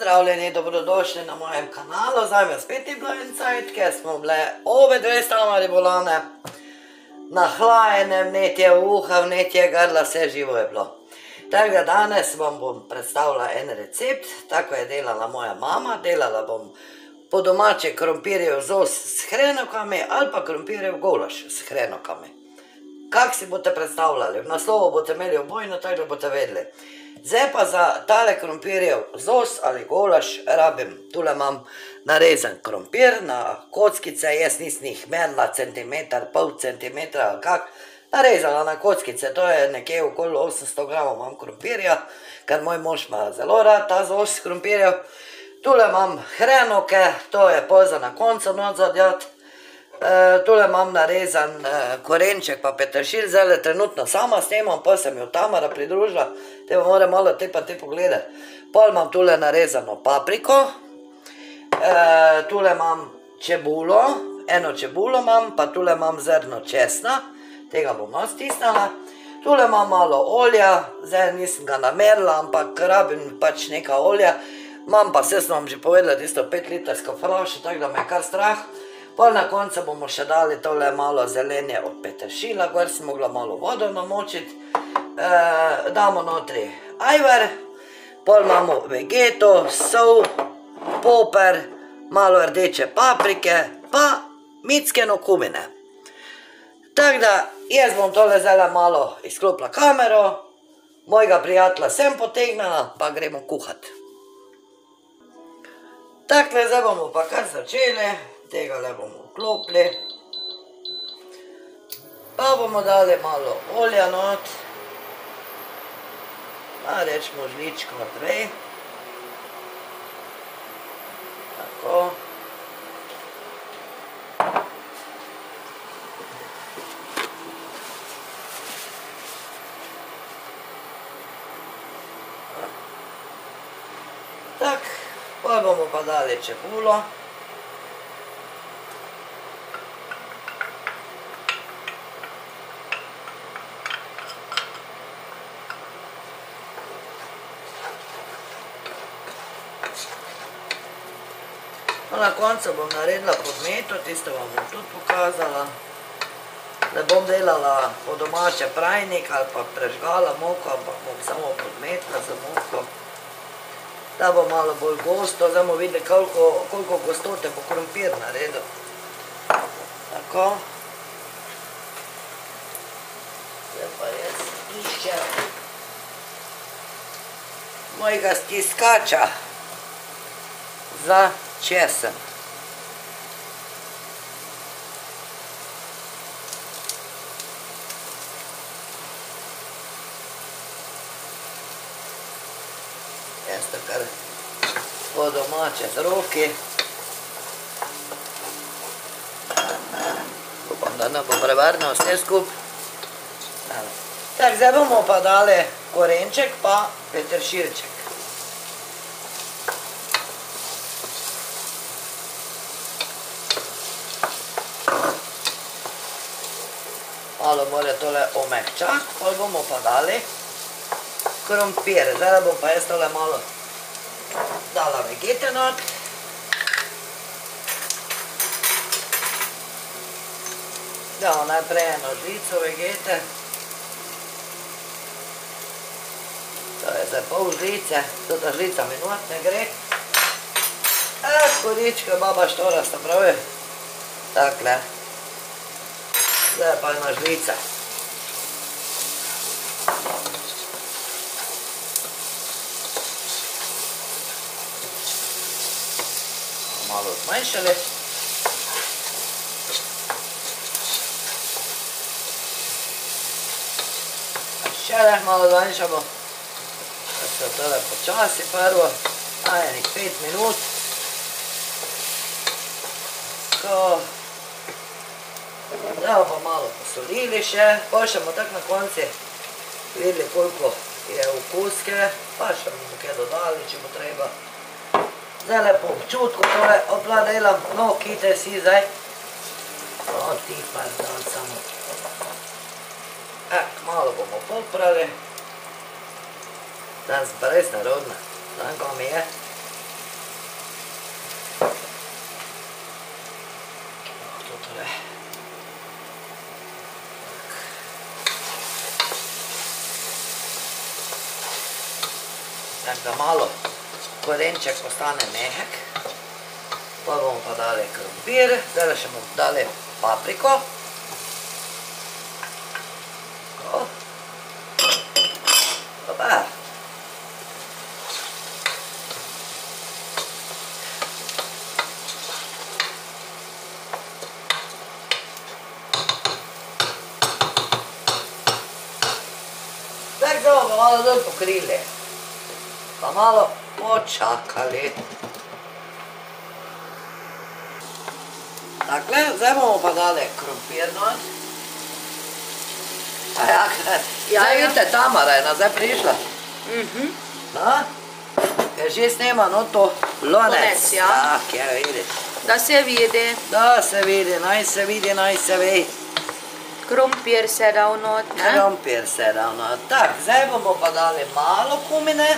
Pozdravljeni, dobrodošli na mojem kanalu. Zdaj me spet je en cajt, ker smo bile obe dve stavmari bolane. Nahlajene, vnetje uha, vnetje grla, vse živo je bilo. Tako da danes vam bom predstavila en recept, tako je delala moja mama. Delala bom po domače krompirjev zos s hrenokami ali pa krompirjev golaš s hrenokami. Kak si boste predstavljali? V naslovu boste imeli obojno, tako da boste vedeli. Zdaj pa za tale krompirjev zos ali golaš rabim. Tule imam narezan krompir na kockice, jaz nisem jih merila centimeter, pol centimetra ali kak. Narezala na kockice, to je nekje okoli 800 gramov imam krompirja, ker moj mož ima zelo rad ta zos krompirjev. Tule imam hrenoke, to je pol za na koncu not Eh, tule imam narezan eh, korenček pa peteršilj, zdaj trenutno sama snemam, pa sem jo Tamara pridružila, te pa moram malo te pa te pogledati. Pol imam tule narezano papriko, eh, tule imam čebulo, eno čebulo imam, pa tule imam zrno česna, tega bom malo stisnala. Tule imam malo olja, zdaj nisem ga namerila, ampak rabim pač neka olja. Imam pa, vse sem vam že povedala, tisto 5 litrsko flašo, tako da me je kar strah. Pol na koncu bomo še dali tole malo zelenje od peteršila, gor sem mogla malo vodo namočiti. Damo notri ajvar, pol imamo vegeto, sol, poper, malo rdeče paprike, pa mickeno kumine. Tako da, jaz bom tole zdajle malo izklopila kamero, mojega prijatelja sem potegnila, pa gremo kuhat. Takle, zdaj bomo pa kar začeli tegale bomo vklopili. Pa bomo dali malo olja not. Pa rečemo žličko dve. Tako. Tak, pa bomo pa dali čebulo. No, na koncu bom naredila podmeto, tisto vam bom tudi pokazala. Ne bom delala po domače prajnik ali pa prežgala moko, ampak bom samo podmetla za moko. Da bo malo bolj gosto, zdaj bomo videli, koliko gostote bo krompir naredil. Tako. Zdaj pa jaz iščem mojega stiskača za česen. Jaz to kar po domače z roki. Upam, da ne bo prevrnil vse skup. Tako, zdaj bomo pa dali korenček pa peteršilček. Malo mora tole omehčati, pol bomo pa dali krompir. Zdaj bom pa jaz tole malo dala vegete not. Damo najprej eno žlico vegete. To je zdaj pol žlice, tota žlica mi not ne gre. Eh, korička, baba štora sta pravi. Takle. Zdaj pa ena žlica. Malo zmanjšali. Še le malo zmanjšamo. Da se tole počasi prvo. Na enih pet minut. Tako. Zdaj pa malo posolili še, pa še bomo tako na konci videli, koliko je okuske, pa še bomo kaj dodali, če bo treba. Zdaj lepo občutku tole opla delam, no, kite si zdaj. O, ti pa zdaj samo. Ek, malo bomo poprali. Danes res narodna, znam, ko mi je. tako da malo korenček postane mehek. Pa bomo pa dali krompir, zdaj še bomo dali papriko. Tako. Dobar. Zdaj zdaj bomo malo dol pokrili. Pa malo počakali. Takle, zdaj bomo pa dali krompir not. A ja, Ja, zdaj ja. vidite, Tamara je nazaj prišla. Mhm. No, ker že snema no to lonec. Lonec, ja. Tak, ja, vidiš. Da se vidi, Da se vidi, naj se vidi, naj se ve. krompir se dal not, ne? Krompir se ravno. Tak, zdaj bomo pa dali malo kumine.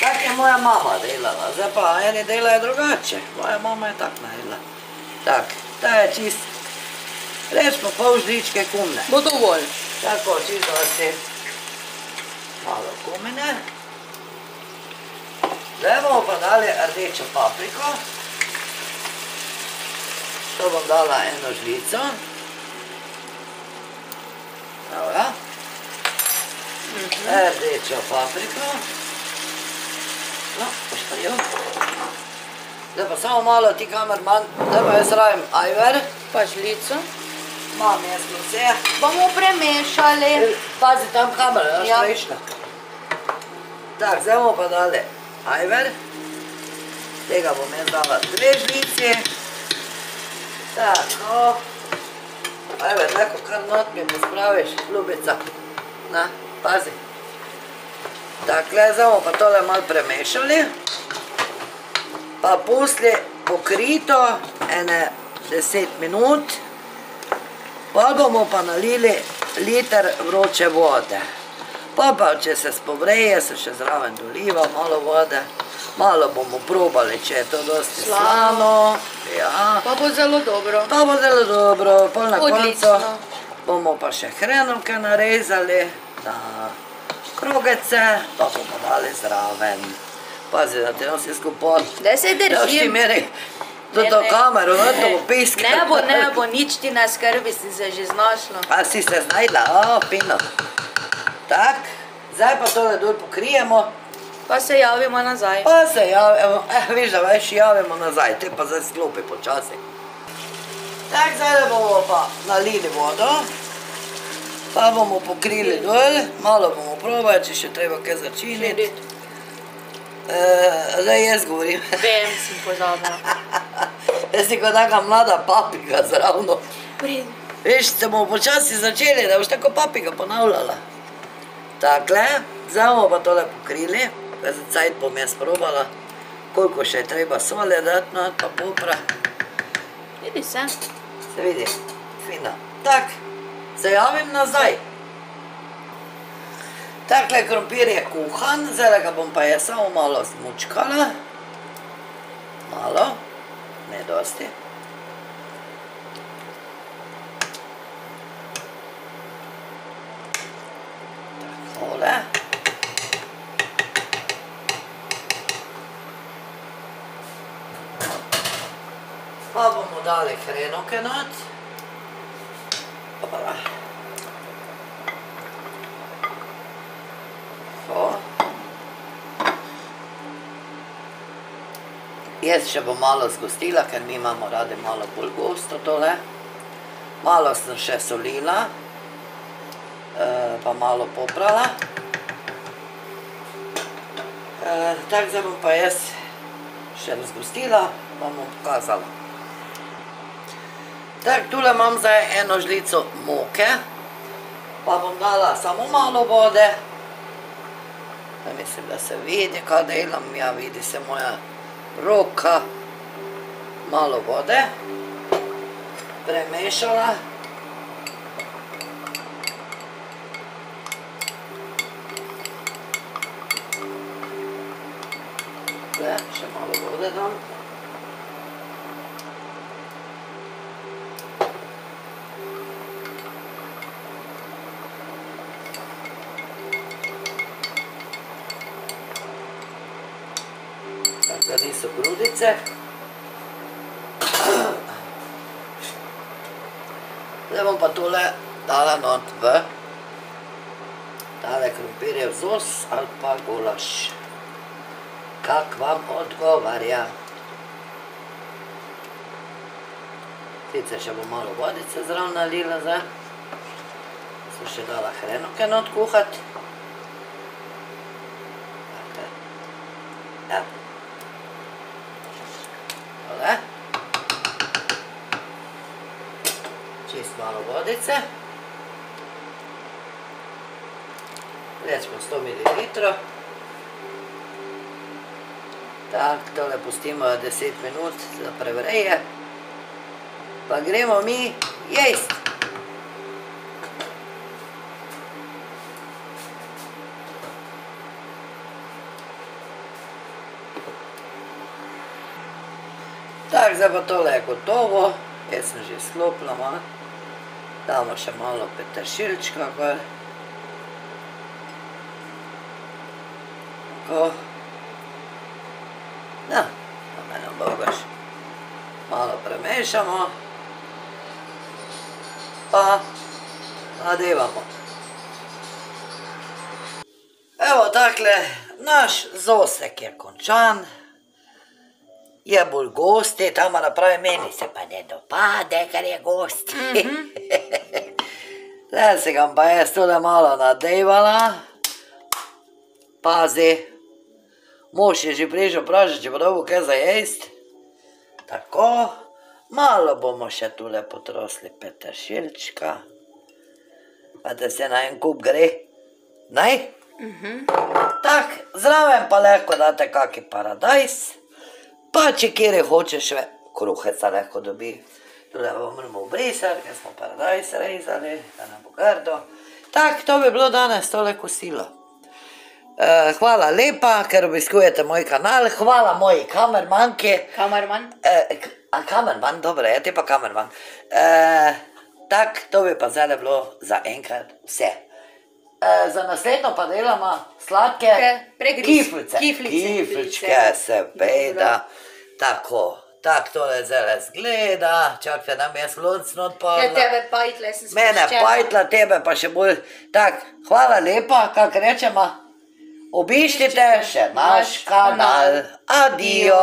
Tak je moja mama delala, zdaj pa eni delajo drugače. Moja mama je tak naredila. Tak, ta je čist, rečemo pol žličke kumne. Bo dovolj. Tako, čisto si malo kumine. Zdaj bomo pa dali rdečo papriko. To bom dala eno žlico. Evo ja. Rdečo papriko. No, poštarjo. Zdaj pa samo malo ti kamerman, zdaj pa jaz rabim ajver. Pa žlico. Imam jaz vse. Bomo premešali. Pazi tam kamera, daš Ja. prejšnja. Tak, zdaj bomo pa dali ajver. Tega bom jaz dala dve žlici. Tako. Ajver, tako kar not mi pospraviš, ljubica. Na, pazi. Takle, zdaj bomo pa tole malo premešali. Pa pustili pokrito ene 10 minut. Pol bomo pa nalili liter vroče vode. Pa pa, če se spovreje, se še zraven doliva malo vode. Malo bomo probali, če je to dosti Slano. slano. Ja. Pa bo zelo dobro. Pa bo zelo dobro, pol na Odlično. koncu bomo pa še hrenovke narezali na krogece, pa bomo dali zraven. Pazi, da te nosi skupaj. Da se Da držim. to, Ne, to ne. kamero, no to bo pisk. Ne bo, ne bo, nič ti ne skrbi, si se že znašla. A si se znajdla, o, fino. Tak, zdaj pa tole dol pokrijemo, Pa se javimo nazaj. pa se javimo, eh, viš, da veš, javimo nazaj, te pa zdaj sklopi počasi. Tak, zdaj da bomo pa nalili vodo, pa bomo pokrili dol, malo bomo probali, če še treba kaj začiniti. E, zdaj jaz govorim, Vem, sem pozabila. jaz si kot taka mlada papiga zravno. Pred. Veš, se bomo počasi začeli, da boš tako papiga ponavljala. Takle, zdaj bomo pa tole pokrili, za cajt bom jaz probala, koliko še je treba sole dati, no, pa popra. Vidi se. Se vidi, fino. Tak, se javim nazaj. Takle krompir je kuhan, zdaj ga bom pa jaz samo malo zmučkala. Malo, ne dosti. Takole. Pa bomo dali hrenovke not. Tako. Jaz še bom malo zgostila, ker mi imamo radi malo bolj gosto tole. Malo sem še solila, eh, pa malo poprala. Eh, Tako zdaj bom pa jaz še razgostila, vam bom pokazala. Tako, tule imam zdaj eno žlico moke, pa bom dala samo malo vode. Da mislim, da se vidi, kaj delam, ja, vidi se moja roka. Malo vode, premešala. Le, še malo vode dam. Grudice. Zdaj bom pa tole dala not v tale krompirjev zos ali pa gulaš. Kak vam odgovarja. Sicer še bom malo vodice zraven nalila zdaj. Sem še dala hrenovke not kuhati. Tako. Ja. Tole. Čist malo vodice. Recimo 100 ml. Tako, tole pustimo 10 minut, da prevreje. Pa gremo mi jest. Tako, zdaj pa tole je gotovo. Jaz sem že sklopila malo. Damo še malo peteršilčka gor. Tako. Ja, pa me ne bogaš. Malo premešamo. Pa nadevamo. Evo takle, naš zosek je končan. Je bolj gosti, Tamara pravi, meni se pa ne dopade, ker je gost. Zdaj se ga pa jaz tole malo nadevala. Pazi, mož je že prišel vprašati, če bo dobil kaj za jest. Tako, malo bomo še tule potrosli peteršilčka. Pa da se na en kup gre. Naj? Tak, zraven pa lahko date kaki paradajs. Pa če kjer hočeš, kruheca lahko dobi. Tule pa moramo obrisati, ker smo paradajs rezali, da ne bo grdo. Tak, to bi bilo danes tole kosilo. Eh, hvala lepa, ker obiskujete moj kanal, hvala moji kamermanki. Kamerman. K- a kamerman, dobro, ja, ti pa kamerman. Eh, tak, to bi pa zdaj bilo za enkrat vse. Eh, za naslednjo pa delamo sladke Ke- pregriz. kiflice. Kiflice. Kifličke, seveda. Tako, tako tole zdaj zgleda. Čakajte, da mi je slunce Ja, odpadlo. tebe pajtle sem Mene spuščena. pajtla, tebe pa še bolj. Tak, hvala lepa, kak rečemo. Obiščite še naš kanal. Adijo.